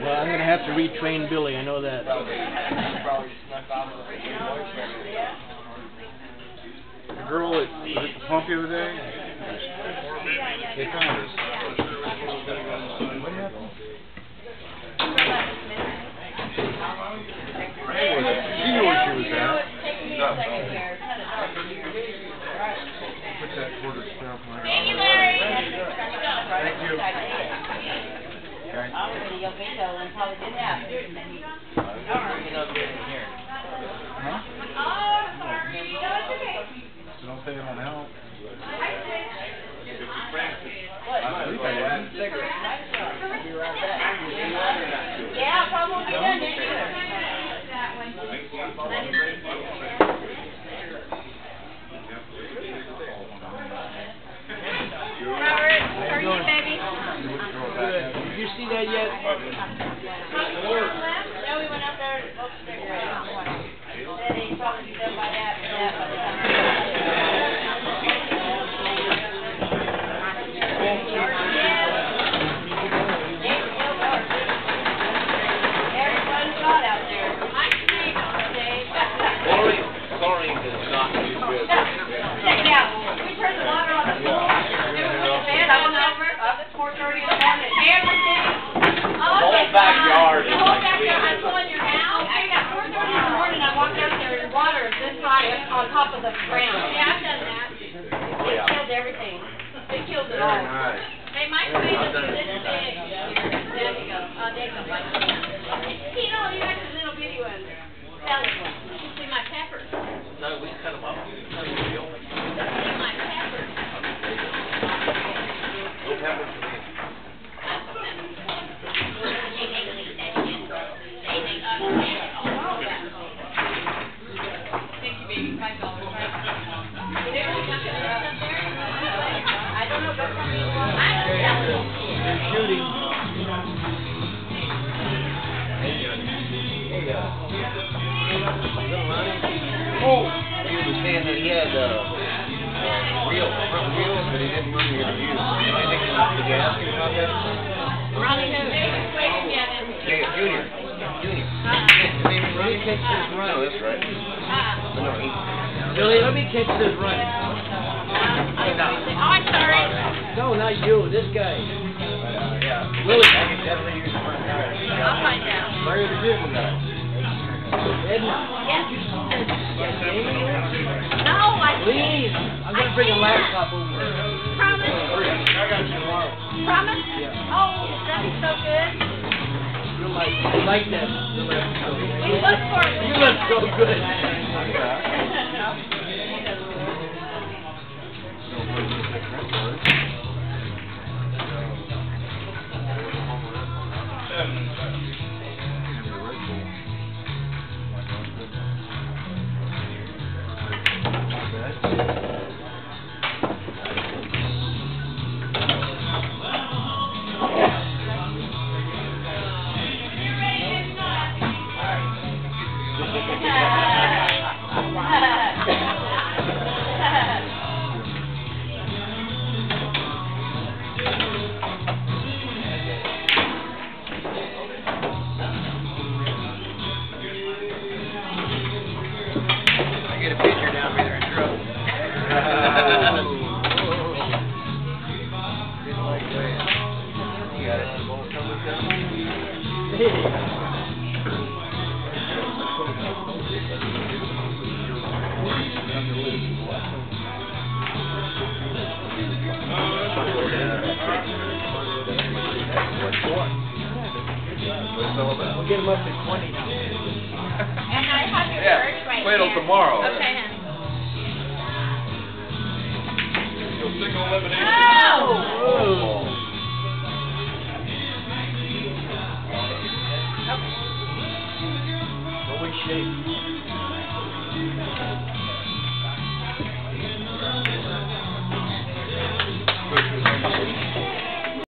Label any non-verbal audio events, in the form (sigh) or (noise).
Well, I'm gonna have to retrain Billy, I know that. The girl that at the pump the other day, they found us. What happened? She knew where she was at. Put that quarter stamp on Thank you, it. Larry. Thank you. Don't get in here. Huh? So don't say they don't help. I believe I did. Yeah, probably won't be done next year. That one. Robert, how are you, baby? Good. Did you see that yet? No, we went up there, upstairs. Said he'd probably be done by that, that by the time. Everyone's got out there. Mike Steve on stage. Chlorine, chlorine does not do good. Check it out. We turned the water on the floor. It was really bad. I went over, up at four thirty in the morning. Everything. The whole backyard is The whole like backyard. I sweet. saw in your house. I got four thirty in the morning. I walked out there and water is this high on top of the ground. Yeah, I've done that. Oh, It killed everything. It killed it Very all. nice. Hey, my tomato is this big. There you go. Oh, there you go. My You know, you got the little bitty ones. Salad ones. You see my peppers. No, we cut them up. Cut them real. See my peppers. No peppers for me. Thank you, baby. Five dollars. I don't know, but from you, They're Oh. He was saying that he had, uh, uh, but he didn't run the? Junior. Junior. Maybe Ronnie catch this run. That's right. But no, he. Billy, let me catch this run. Oh, I'm sorry. No, not you, this guy. Yeah. Willie. I can definitely use the front tire. I'll find out. Larry the vehicle guy. Edna, Yes. No, I. please, I'm gonna bring a laptop over. Promise. Oh, I got you tomorrow. Promise? Yeah. Oh, that's so good. You're like, I like that. You look so We look for it. You look so good. (laughs) We'll get him up to twenty now. And I have your Yeah, right wait till tomorrow. Okay. You'll on lemonade. Oh! Whoa. Thank you.